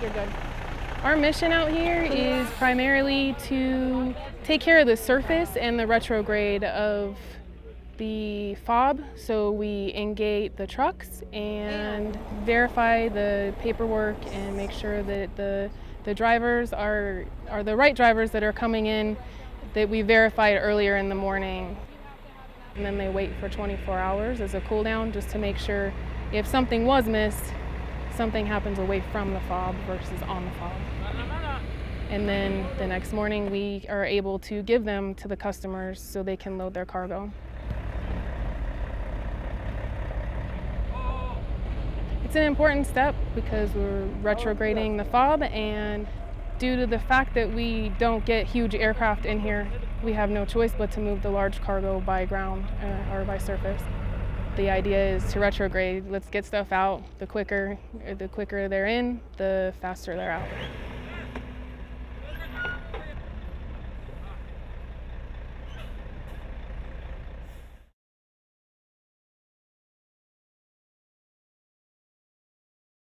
you're good. Our mission out here is primarily to take care of the surface and the retrograde of the fob. So we ingate the trucks and verify the paperwork and make sure that the the drivers are are the right drivers that are coming in that we verified earlier in the morning. And then they wait for 24 hours as a cool down just to make sure if something was missed, something happens away from the fob versus on the fob. And then the next morning we are able to give them to the customers so they can load their cargo. It's an important step because we're retrograding the fob and due to the fact that we don't get huge aircraft in here, we have no choice but to move the large cargo by ground uh, or by surface. The idea is to retrograde. Let's get stuff out. The quicker, the quicker they're in, the faster they're out.